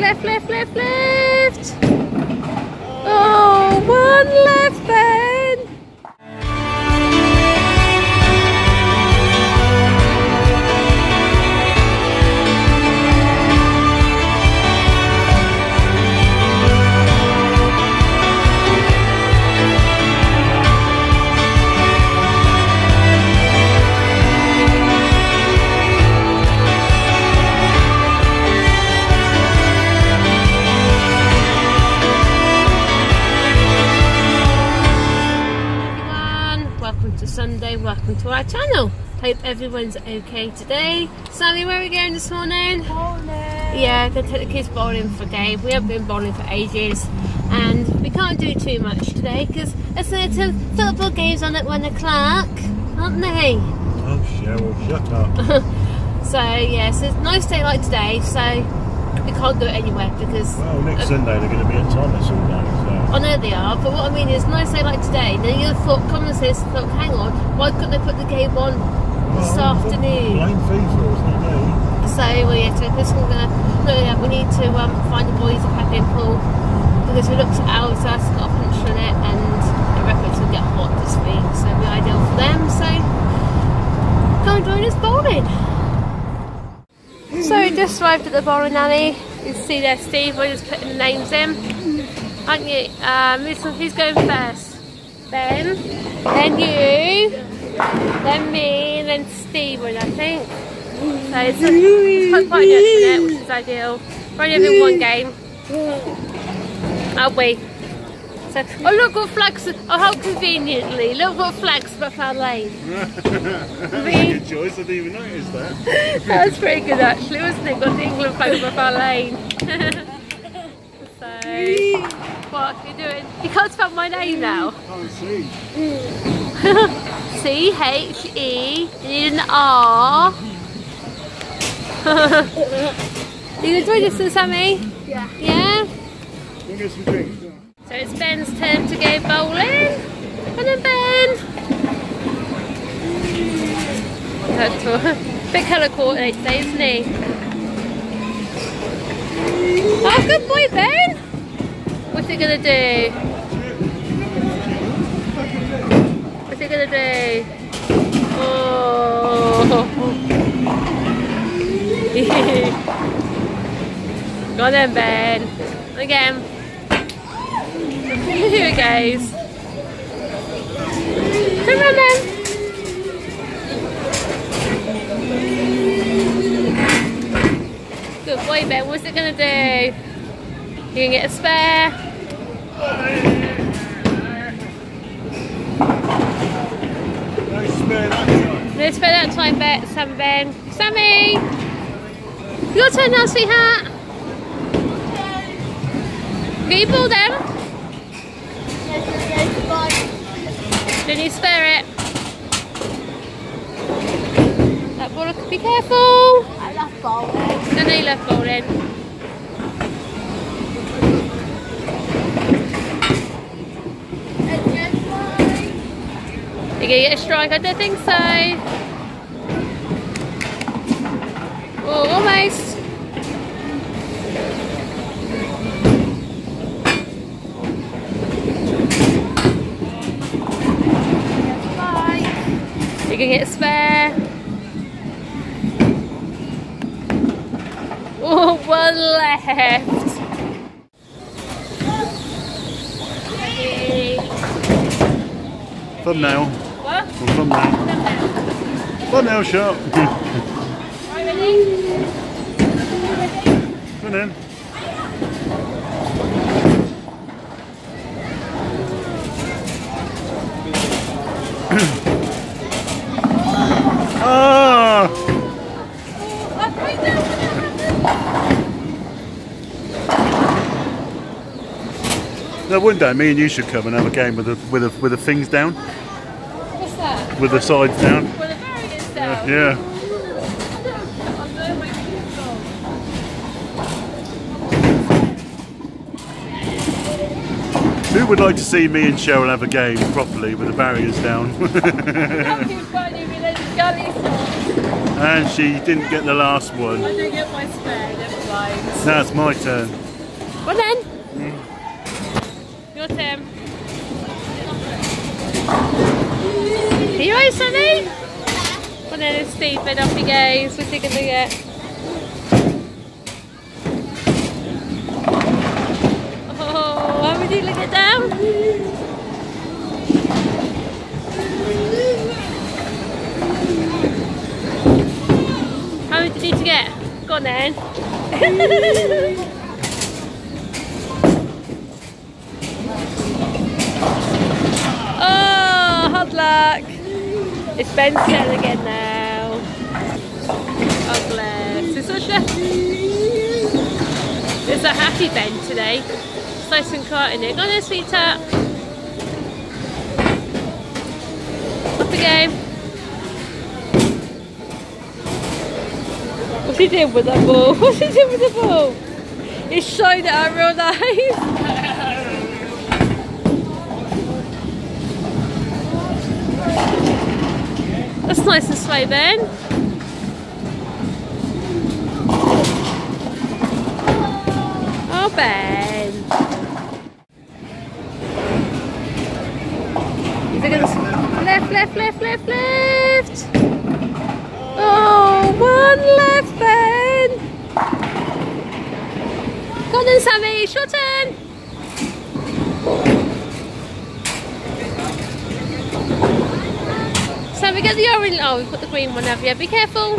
left, left, left, left, left. Oh, one left, Ben. Welcome to our channel. Hope everyone's okay today. Sammy, where are we going this morning? Bowling. Yeah, going to take the kids bowling for day. We haven't been bowling for ages and we can't do too much today because there's some football games on at 1 o'clock, aren't they? Oh, Cheryl, shut up. So, yeah, so it's a nice day like today, so we can't go anywhere because well, next Sunday they're going to be at Thomas all day, I know they are, but what I mean is, nice day like today, then have thought, common sense, thought, hang on, why couldn't they put the game on this Well, afternoon? Blame FIFA, it's not me. So, well, yeah, so this we're gonna, no, yeah, we need to um, find the boys at Happy Pool because we looked at ours, that's got a punch on it, and the reckon will get hot this week, so it'll be ideal for them, so go and join us bowling. So, we just arrived at the bowling alley. You can see there, Steve, we're just putting the names in. Aren't you? Um, who's, who's going first? Ben, then you, then me, then Stephen, I think. So it's, it's quite at the minute, which is ideal. We're only having one game. Are we? So, oh look what flags, oh how conveniently, look what flags Buffalo Lane. Me. Good choice, I didn't even notice that. That was pretty good actually, wasn't it? Got the England flag above our lane. so, what are you doing? You can't spell my name now. Can't see. C H E in you gonna this Sammy? Yeah. Yeah? Go get some drinks. So it's Ben's turn to go bowling. Come on, Ben. That's all. Bit colour coordinate today, isn't he? Oh, good boy, Ben. What's he gonna do? What's he gonna do? Oh. Go on then, Ben. Again. Here it goes. Come on then. Good boy, Ben. What's it gonna do? You can get a spare. No spare that time. Let's spare that time, Bet, Sam Ben. Sammy! Your turn now, sweetheart. Get your ball then. Then you spare it. That ball, be careful. I love bowling. No, no, you left bowling. You gonna get a strike? I don't think so. Oh, almost. You can get a spare. Oh, one left. Thumbnail. What? Well, thumbnail. Thumbnail shot. Come in. ah! No, one day me and you should come and have a game with the with the with the things down, that? With the sides down. Well, the barrier's down. Yeah. Who would like to see me and Cheryl have a game properly with the barriers down? How cute funny we let the gully song. And she didn't get the last one. I didn't get my spare, never mind. Now it's my turn. Well then. Hmm. Your turn. Are you right, Sunny? Well then it's Stephen, off he goes. What's he gonna get? Oh, how would you look it down? How many did you need to get? Go on then. oh, hard luck. It's Ben's turn again now. Oh bless. Is Usher? It's a happy Ben today. It's nice and quiet in here. Go on then, sweetheart. We go. What's he doing with that ball? What's he doing with the ball? He's showing it out real nice. That's nice and slow, Ben. Oh, Ben. Is it gonna left, left, left, left, left? Oh, one left, Ben. Go on then, Sammy. It's Sammy, get the orange. Oh, we've got the green one, have you? Be careful.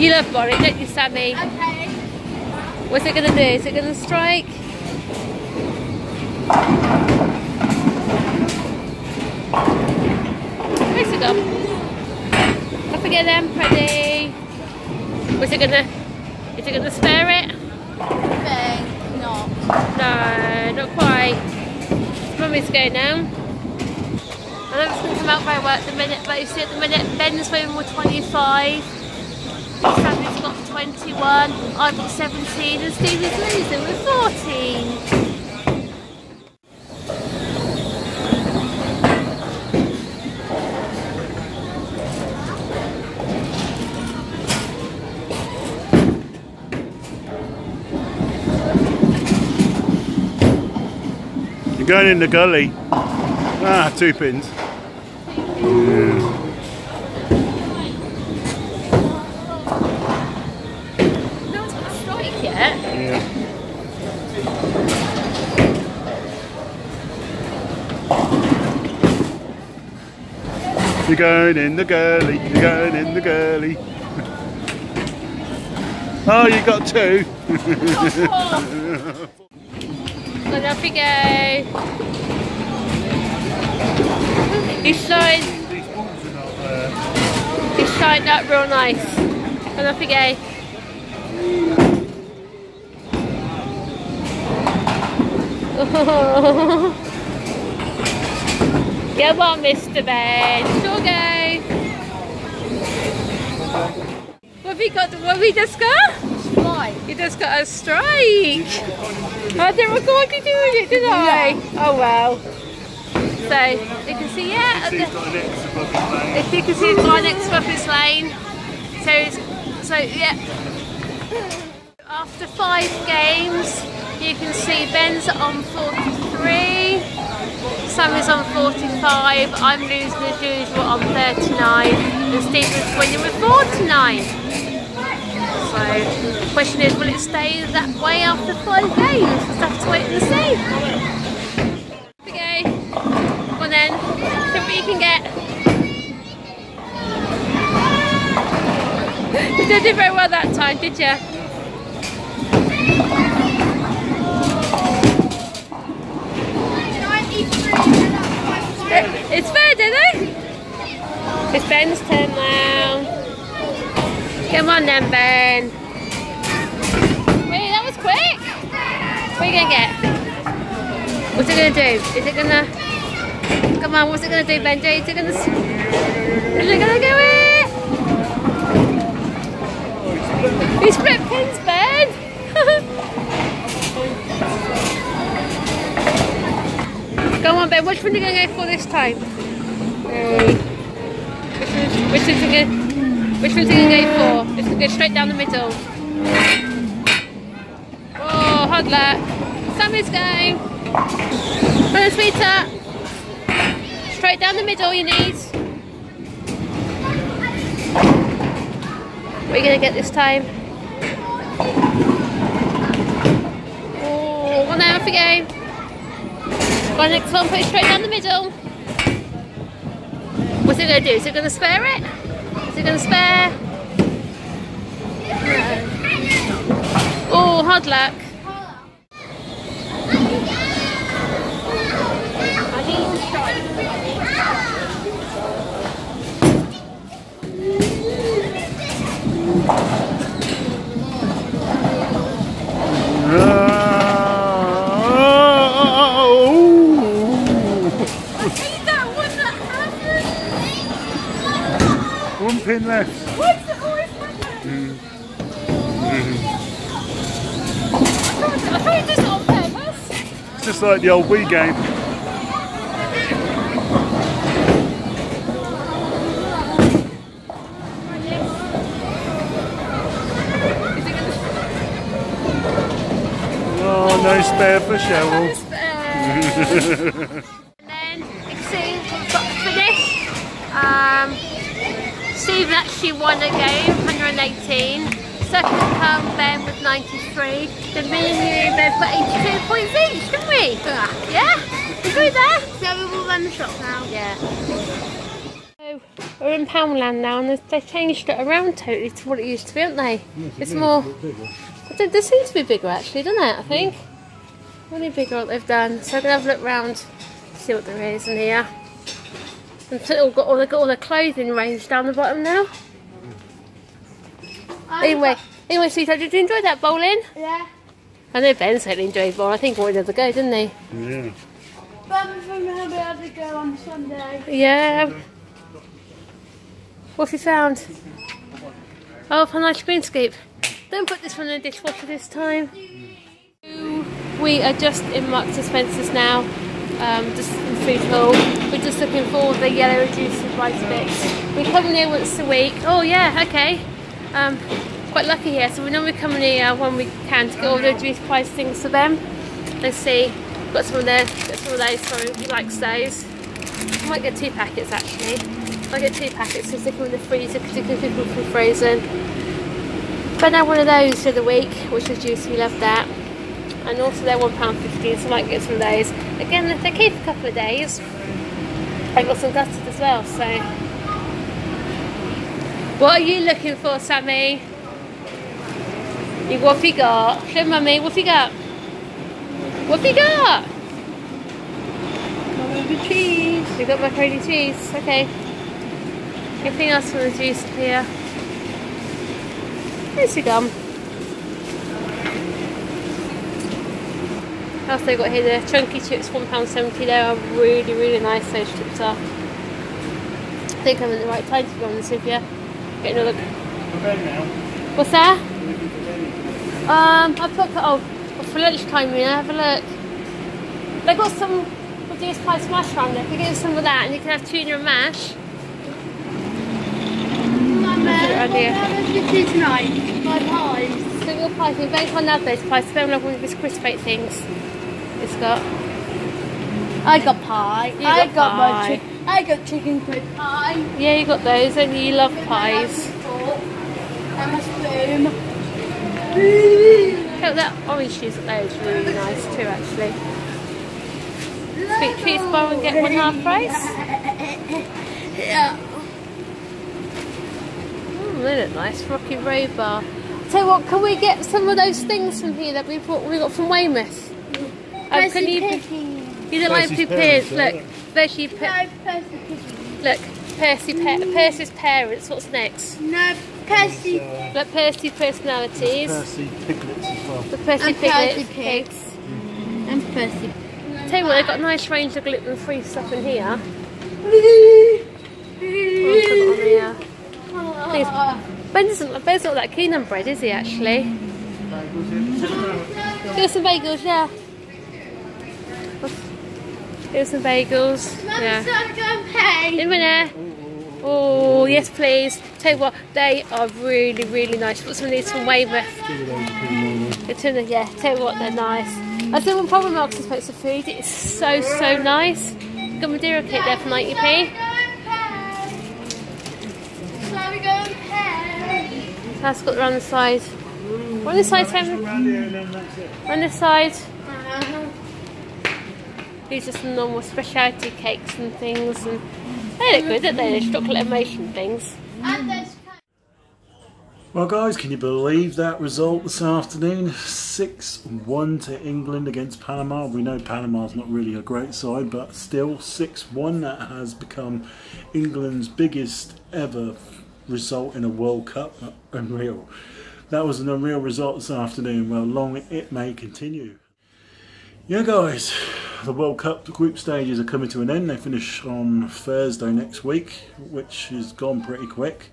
You love Boric, don't you, Sammy? Okay. What's it gonna do? Is it gonna strike? Where's it gone? Off again then, ready? Was it gonna, is it gonna spare it? Not. No, not quite. Mummy's going now. I know it's going to come out by at the minute, but you see at the minute Ben's winning with 25, Sammy's got 21, I've got 17 and Steve is losing with 14. Going in the gully. Ah, two pins. Yeah. No one's got a strike yet. Yeah. You're going in the gully, you're going in the gully. oh, you got two. And off we go. He's showing, These balls are not there. he's showing up real nice. And off we go. Come on, Mr. Ben. Sure go. What have you got? What have you just got? Why? You just got a strike. I didn't record you doing it, did I? Oh well. So you can see, yeah, He's got an extra bucket lane. if you can see it's right next to Buffy's Lane. So, it's, so yeah. After five games, you can see Ben's on 43, Sam is on 45, I'm losing as usual on 39, and Stephen's winning with 49. So, the question is, will it stay that way after five games? We'll have to wait and see. Okay, well then, see what you can get. You didn't very well that time, did you? It's fair, didn't it? It's Ben's turn now. Come on then, Ben. Wait, that was quick. What are you gonna get? What's it gonna do? Is it gonna? Come on, what's it gonna do, Benji? Is it gonna? s- Is it gonna go in? You split pins, Ben. Go on, Ben. Which one are you gonna go for this time? Which one's, which one's gonna, which one's it gonna go for? It's gonna go straight down the middle. Oh, hard luck. Sammy's going. On, sweetheart. Straight down the middle you need. What are you gonna get this time? Oh, one there, off you go. On, next one, put it straight down the middle. What's it gonna do? Is it gonna spare it? Is it gonna spare? No. Oh, hard luck. I need pin left. What's it always happen? I thought you did on purpose. It's just like the old Wii game. Oh, no spare for Cheryl. And then you can see we've got finished. Um, Stephen actually won a game, 118. Second come Ben with 93. Then me and you both got 82 points each, didn't we? Yeah? Enjoy that? So we will run the shop now. Yeah. So we're in Poundland now and they've- they've changed it around totally to what it used to be, haven't they? it's more. I think This seems to be bigger actually, doesn't it? I think. Really bigger what they've done. So I'm gonna have a look round, see what there is in here. And so all got all they've got all the clothing range down the bottom now. Anyway, anyway, sweetheart, did you enjoy that bowling? Yeah. I know Ben certainly enjoyed bowling. I think he wanted another go, didn't he? Yeah. But from be able to go on Sunday. Yeah. What have you found? Oh, a nice green scoop. Don't put this one in the dishwasher this time. We are just in Marks and Spencer's now, um, just in food hall. We're just looking for the yellow reduced rice bits. We come here once a week. Oh yeah, okay. Um, quite lucky here, so we normally come here when we can to get all the reduced price things for them. Let's see. Got some of those. Got some of those. Sorry, he likes those. I might get two packets actually. I get two packets to stick them in the freezer because you can cook them from frozen. But now one of those for the week, which is juicy, we love that. And also they're £1.15, so I might get some of those. Again, if they keep a couple of days. I got some custard as well, so. What are you looking for, Sammy? You, what have you got? Show mummy, what have you got? What have you got? Macaroni cheese. We got macaroni cheese, okay. Anything else from the juice here? Where's your gum? They got here? The chunky chips, £1.70. They are really, really nice, those chips are. I think I'm in the right time to be honest with you. Getting a look. What's that? Um, I put, oh, for lunchtime, you know, have a look. They've got some reduced price mash around there. If you get some of that, and you can have tuna and mash. Mama, Look at it what right here. have we do tonight? My pies. So your pies, we both on have those pies. Spell love of his crisp things. It's got. I got pie. You I got got my pie. I got chicken crisp pie. Yeah, you got those, and you love pies. And my spoon. Look, that orange juice at those really nice too, actually. Sweet treats bar and get one half price. Yeah. Mm, they look nice. Rocky Road bar. So what, can we get some of those things from here that we brought, we got from Weymouth? Um, can you? You don't like Percy's two parents, pears. Look, yeah. Percy, No, Percy Piggy. look, Percy, pe- Percy's parents. What's next? No, Percy. Look, Percy personalities. Percy piglets as well. The Percy And Percy piglets. pigs. And Percy. Tell you what, they've got a nice range of gluten-free stuff in here. What else have they on here? Ben doesn't. Ben's not that keen on bread, is he? Actually. Give us some bagels, yeah. Here's some bagels. Mum, Yeah. so I'm going. In a minute. Oh, yes, please. Tell you what, they are really, really nice. Put some of these from Weymouth. The tuna, yeah, tell you what, they're nice. I think one problem with Oxford Spokes of food, it's so, so nice. Got Madeira cake there for 90p. Shall we go and pay? That's got around the side. On this side, Tim. On this side. These are some normal specialty cakes and things. And they look good, don't they? They're chocolate emotion things. Well, guys, can you believe that result this afternoon? 6 1 to England against Panama. We know Panama's not really a great side, but still 6 1. That has become England's biggest ever result in a World Cup. Unreal. That was an unreal result this afternoon. Well, long it may continue. Yeah, guys, the World Cup group stages are coming to an end. They finish on Thursday next week, which has gone pretty quick.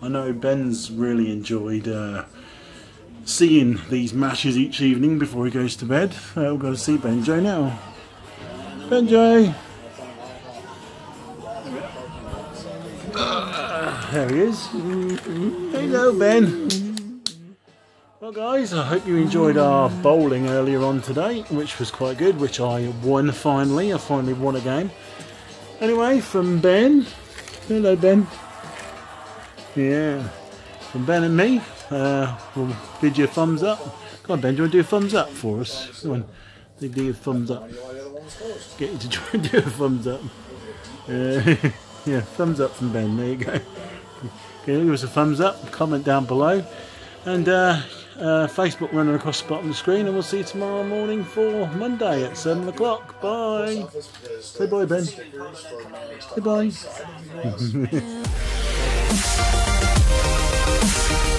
I know Ben's really enjoyed uh, seeing these matches each evening before he goes to bed. Uh, we'll go see Benjo now. Benjo! Ah, there he is. Hello, Ben. Well, guys, I hope you enjoyed our bowling earlier on today, which was quite good, which I won finally. I finally won a game. Anyway, from Ben. Hello, Ben. Yeah. From Ben and me, uh, we'll bid you a thumbs up. Come on, Ben, do you want to do a thumbs up for us? Come on, do do a thumbs up. Get you to try and do a thumbs up. Uh, yeah, thumbs up from Ben. There you go. Give us a thumbs up. Comment down below, and uh, uh, Facebook running across the bottom of the screen, and we'll see you tomorrow morning for Monday at 7 o'clock. Bye. Say bye, Ben. Say bye.